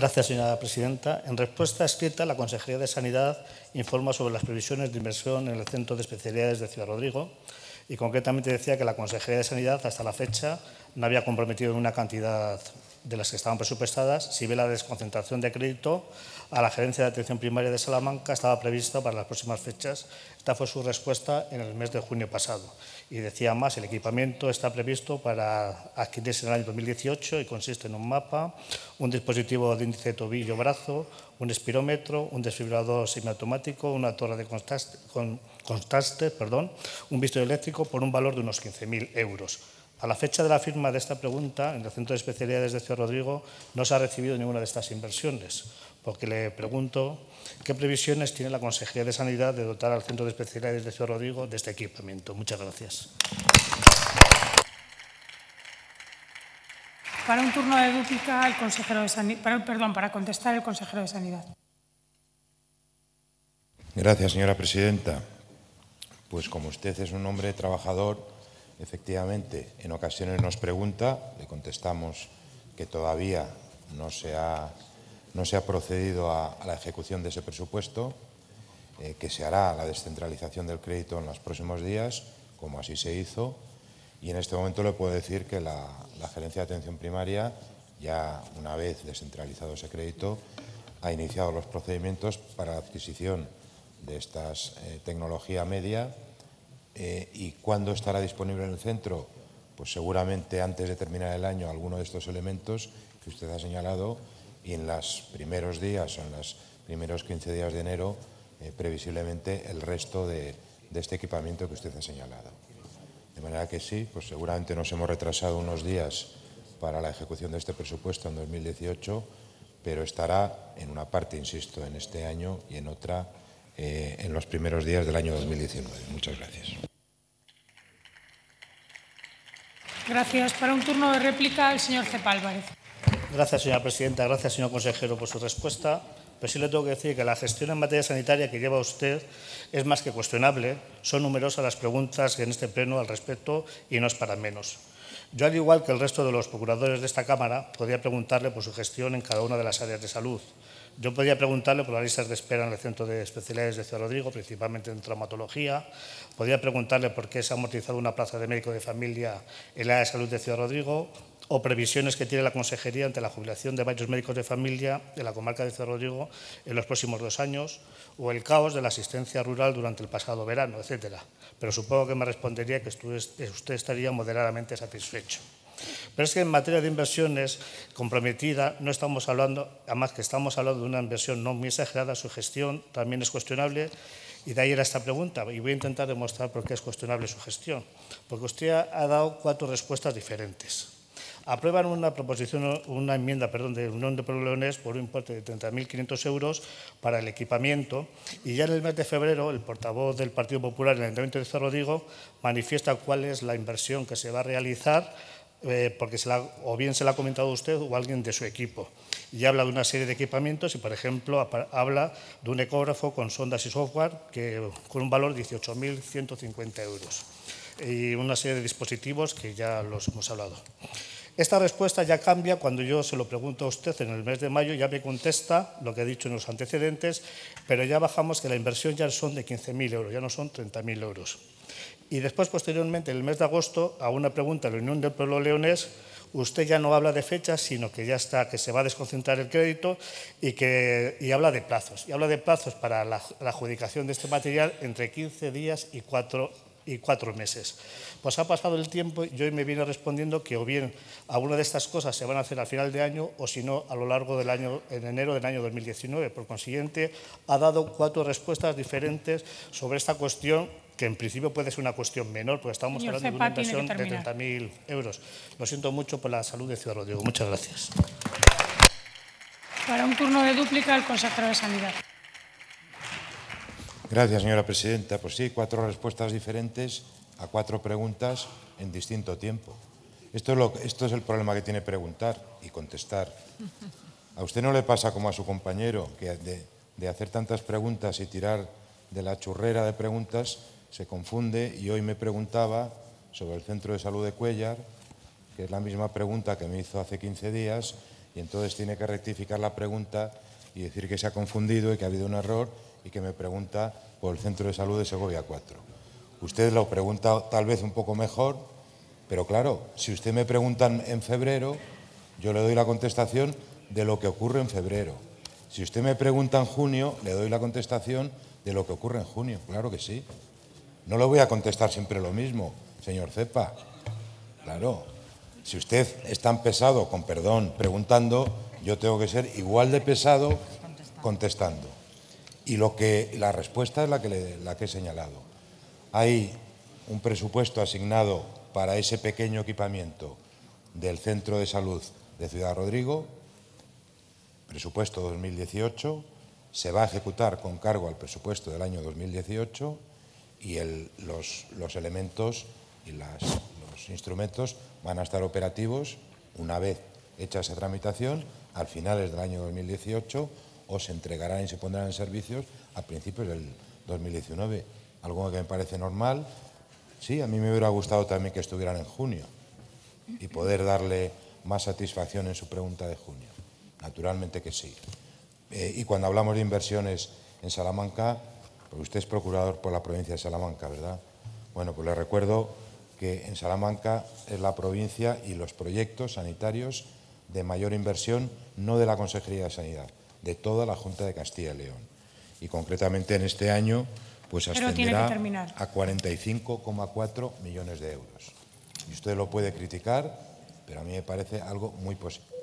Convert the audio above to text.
Gracias, señora presidenta. En respuesta escrita, la Consejería de Sanidad informa sobre las previsiones de inversión en el Centro de Especialidades de Ciudad Rodrigo y concretamente decía que la Consejería de Sanidad hasta la fecha no había comprometido una cantidad de las que estaban presupuestadas, si ve la desconcentración de crédito a la Gerencia de Atención Primaria de Salamanca estaba prevista para las próximas fechas. Esta fue su respuesta en el mes de junio pasado. Y decía más, el equipamiento está previsto para adquirirse en el año 2018 y consiste en un mapa, un dispositivo de índice de tobillo-brazo, un espirómetro, un desfibrilador semiautomático, una torre de perdón, un visto eléctrico por un valor de unos 15.000 euros. A la fecha de la firma de esta pregunta, en el Centro de Especialidades de Ciudad Rodrigo no se ha recibido ninguna de estas inversiones, porque le pregunto qué previsiones tiene la Consejería de Sanidad de dotar al Centro de Especialidades de Ciudad Rodrigo de este equipamiento. Muchas gracias. Para un turno de dúplica, el consejero de Sanidad, perdón, para contestar el consejero de Sanidad. Gracias, señora presidenta. Pues como usted es un hombre trabajador, efectivamente, en ocasiones nos pregunta, le contestamos que todavía no se ha, no se ha procedido a, la ejecución de ese presupuesto, eh, que se hará la descentralización del crédito en los próximos días, como así se hizo, y en este momento le puedo decir que la, Gerencia de Atención Primaria, ya una vez descentralizado ese crédito, ha iniciado los procedimientos para la adquisición de esta eh, tecnología media eh, ¿Y cuándo estará disponible en el centro? Pues seguramente antes de terminar el año alguno de estos elementos que usted ha señalado y en los primeros días o en los primeros 15 días de enero eh, previsiblemente el resto de, este equipamiento que usted ha señalado. De manera que sí, pues seguramente nos hemos retrasado unos días para la ejecución de este presupuesto en 2018, pero estará en una parte, insisto, en este año y en otra eh, en los primeros días del año 2019. Muchas gracias. Gracias. Para un turno de réplica, el señor Cepa Álvarez. Gracias, señora presidenta. Gracias, señor consejero, por su respuesta. Pero sí le tengo que decir que la gestión en materia sanitaria que lleva usted es más que cuestionable. Son numerosas las preguntas en este pleno al respecto y no es para menos. Yo, al igual que el resto de los procuradores de esta Cámara, podría preguntarle por su gestión en cada una de las áreas de salud. Yo podría preguntarle por las listas de espera en el Centro de Especialidades de Ciudad Rodrigo, principalmente en traumatología. Podría preguntarle por qué se ha amortizado una plaza de médico de familia en la área de salud de Ciudad Rodrigo o previsiones que tiene la Consejería ante la jubilación de varios médicos de familia de la comarca de Ciudad Rodrigo en los próximos dos años o el caos de la asistencia rural durante el pasado verano, etcétera. Pero supongo que me respondería que usted estaría moderadamente satisfecho. Pero es que en materia de inversiones comprometida no estamos hablando, además que estamos hablando de una inversión no muy exagerada, su gestión también es cuestionable y de ahí era esta pregunta y voy a intentar demostrar por qué es cuestionable su gestión. Porque usted ha dado cuatro respuestas diferentes. Aprueban una proposición, una enmienda, perdón, de Unión de Pueblos Leones por un importe de 30.500 euros para el equipamiento y ya en el mes de febrero el portavoz del Partido Popular en el Ayuntamiento de Cerro Rodrigo manifiesta cuál es la inversión que se va a realizar eh, porque o bien se la ha comentado usted o alguien de su equipo. Y habla de una serie de equipamientos y, por ejemplo, habla de un ecógrafo con sondas y software que, con un valor de 18.150 euros y una serie de dispositivos que ya los hemos hablado. Esta respuesta ya cambia cuando yo se lo pregunto a usted en el mes de mayo, ya me contesta lo que ha dicho en los antecedentes, pero ya bajamos que la inversión ya son de 15.000 euros, ya no son 30.000 euros. Y después, posteriormente, en el mes de agosto, a una pregunta de la Unión del Pueblo Leonés, usted ya no habla de fechas, sino que ya está, que se va a desconcentrar el crédito y, que, y habla de plazos. Y habla de plazos para la, adjudicación de este material entre 15 días y 4, y cuatro meses. Pues ha pasado el tiempo y hoy me viene respondiendo que o bien alguna de estas cosas se van a hacer al final de año o si no a lo largo del año, en enero del año 2019. Por consiguiente, ha dado cuatro respuestas diferentes sobre esta cuestión que en principio puede ser una cuestión menor, porque estamos hablando de una inversión de 30.000 euros. Lo siento mucho por la salud de Ciudad Rodrigo. Muchas gracias. Para un turno de dúplica, el consejero de Sanidad. Gracias, señora presidenta. Pues sí, cuatro respuestas diferentes a cuatro preguntas en distinto tiempo. Esto es, el problema que tiene preguntar y contestar. ¿A usted no le pasa como a su compañero que de, de hacer tantas preguntas y tirar de la churrera de preguntas se confunde y hoy me preguntaba sobre el centro de salud de Cuellar, que es la misma pregunta que me hizo hace 15 días, y entonces tiene que rectificar la pregunta y decir que se ha confundido y que ha habido un error y que me pregunta por el Centro de Salud de Segovia 4. Usted lo pregunta tal vez un poco mejor, pero claro, si usted me pregunta en febrero, yo le doy la contestación de lo que ocurre en febrero. Si usted me pregunta en junio, le doy la contestación de lo que ocurre en junio, claro que sí. No le voy a contestar siempre lo mismo, señor Cepa. Claro, si usted es tan pesado, con perdón, preguntando, yo tengo que ser igual de pesado contestando. Y lo que, la respuesta es la que, la que he señalado. Hay un presupuesto asignado para ese pequeño equipamiento del Centro de Salud de Ciudad Rodrigo, presupuesto 2018, se va a ejecutar con cargo al presupuesto del año 2018 y los, los, elementos y las, los instrumentos van a estar operativos una vez hecha esa tramitación al finales del año 2018 o se entregarán y se pondrán en servicios a principios del 2019. Algo que me parece normal. Sí, a mí me hubiera gustado también que estuvieran en junio y poder darle más satisfacción en su pregunta de junio. Naturalmente que sí. Eh, y cuando hablamos de inversiones en Salamanca, pues usted es procurador por la provincia de Salamanca, ¿verdad? Bueno, pues le recuerdo que en Salamanca es la provincia y los proyectos sanitarios de mayor inversión, no de la Consejería de Sanidad, de toda la Junta de Castilla y León. Y concretamente en este año, pues ascenderá a 45,4 millones de euros. Y usted lo puede criticar, pero a mí me parece algo muy positivo.